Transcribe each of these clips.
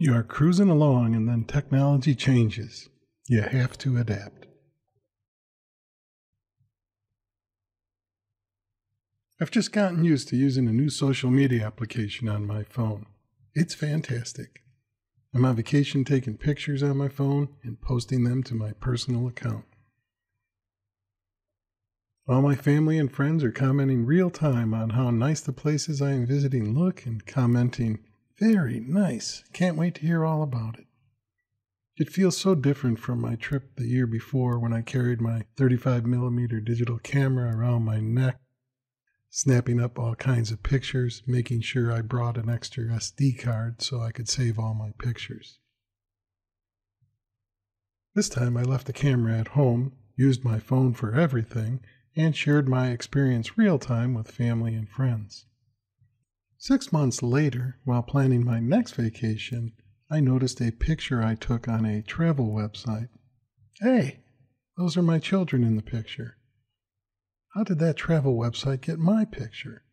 You are cruising along and then technology changes. You have to adapt. I've just gotten used to using a new social media application on my phone. It's fantastic. I'm on vacation taking pictures on my phone and posting them to my personal account. All my family and friends are commenting real time on how nice the places I am visiting look and commenting, very nice. Can't wait to hear all about it. It feels so different from my trip the year before when I carried my 35mm digital camera around my neck, snapping up all kinds of pictures, making sure I brought an extra SD card so I could save all my pictures. This time I left the camera at home, used my phone for everything, and shared my experience real time with family and friends. Six months later, while planning my next vacation, I noticed a picture I took on a travel website. Hey, those are my children in the picture. How did that travel website get my picture?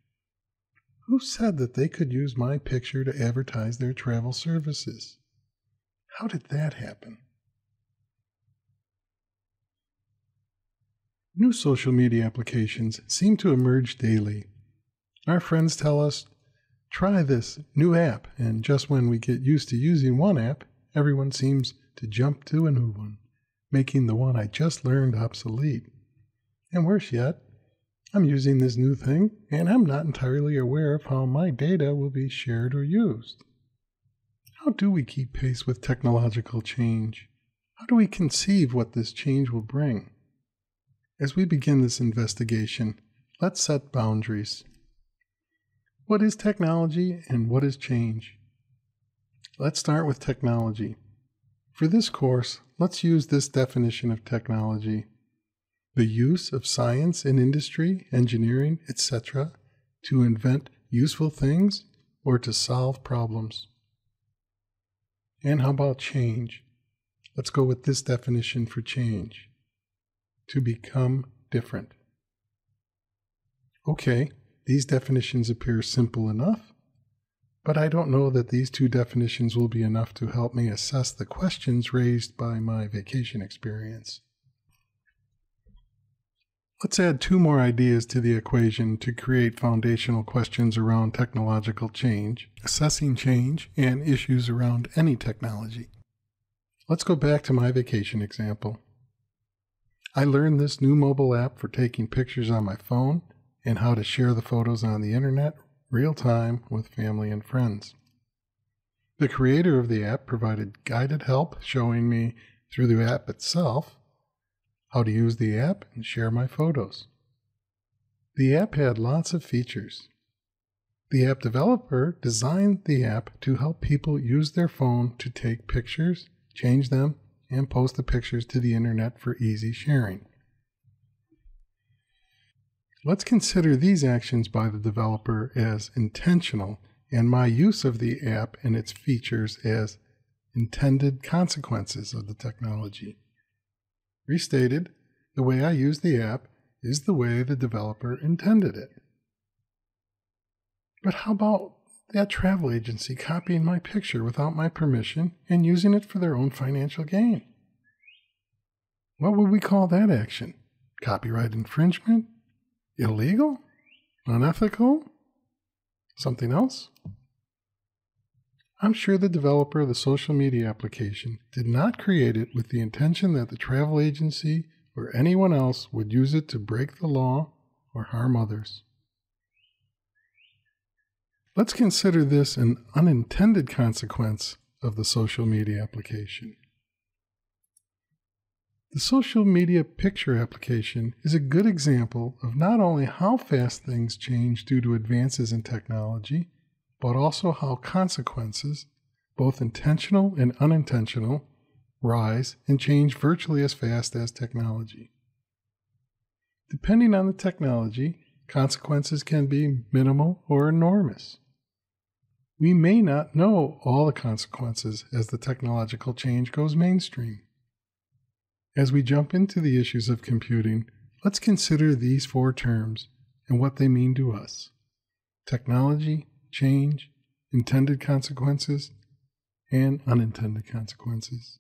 Who said that they could use my picture to advertise their travel services? How did that happen? New social media applications seem to emerge daily. Our friends tell us try this new app, and just when we get used to using one app, everyone seems to jump to a new one, making the one I just learned obsolete. And worse yet, I'm using this new thing, and I'm not entirely aware of how my data will be shared or used. How do we keep pace with technological change? How do we conceive what this change will bring? As we begin this investigation, let's set boundaries. What is technology and what is change? Let's start with technology. For this course, let's use this definition of technology the use of science in industry, engineering, etc., to invent useful things or to solve problems. And how about change? Let's go with this definition for change to become different. Okay, these definitions appear simple enough, but I don't know that these two definitions will be enough to help me assess the questions raised by my vacation experience. Let's add two more ideas to the equation to create foundational questions around technological change, assessing change, and issues around any technology. Let's go back to my vacation example. I learned this new mobile app for taking pictures on my phone and how to share the photos on the internet real time with family and friends. The creator of the app provided guided help showing me through the app itself how to use the app and share my photos. The app had lots of features. The app developer designed the app to help people use their phone to take pictures, change them, and post the pictures to the internet for easy sharing. Let's consider these actions by the developer as intentional and my use of the app and its features as intended consequences of the technology. Restated, the way I use the app is the way the developer intended it. But how about that travel agency copying my picture without my permission and using it for their own financial gain? What would we call that action? Copyright infringement? Illegal, unethical, something else? I'm sure the developer of the social media application did not create it with the intention that the travel agency or anyone else would use it to break the law or harm others. Let's consider this an unintended consequence of the social media application. The social media picture application is a good example of not only how fast things change due to advances in technology, but also how consequences, both intentional and unintentional, rise and change virtually as fast as technology. Depending on the technology, consequences can be minimal or enormous. We may not know all the consequences as the technological change goes mainstream. As we jump into the issues of computing, let's consider these four terms and what they mean to us technology, change, intended consequences, and unintended consequences.